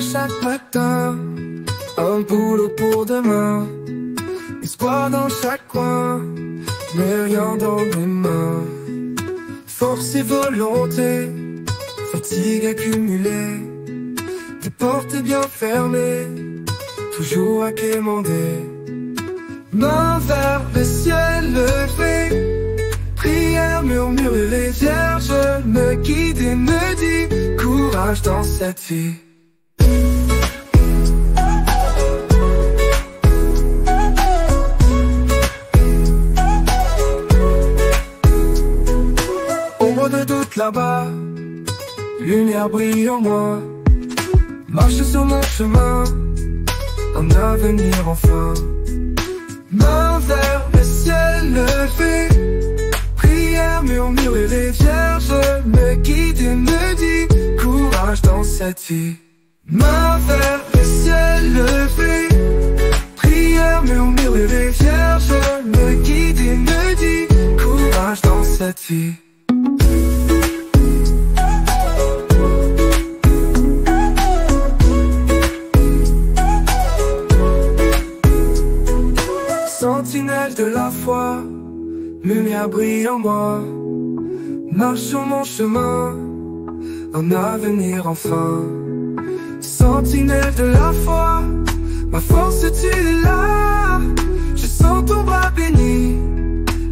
chaque matin un boulot pour demain. Espoir dans chaque coin, mais rien dans mes mains. Force et volonté, fatigue accumulée. Des portes bien fermées, toujours à quémander. Main vers le ciel levé, prière murmure les vierges me guident et me dit courage dans cette vie. Là-bas, lumière brille en moi. Marche sur mon chemin, un avenir enfin. Main vers le ciel levé, prière murmure les vierges me guident et me dit courage dans cette vie. Main vers le ciel levé, prière murmure les vierges me guident et me dit courage dans cette vie. Sentinelle de la foi, lumière brille en moi. Marche sur mon chemin, un avenir enfin. Sentinelle de la foi, ma force tu es là? Je sens ton bras béni,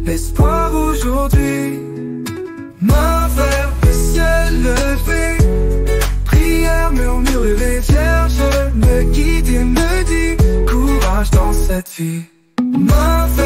l'espoir aujourd'hui. Main vers le ciel levé, prière murmure les vierges me guident et me dit courage dans cette vie. My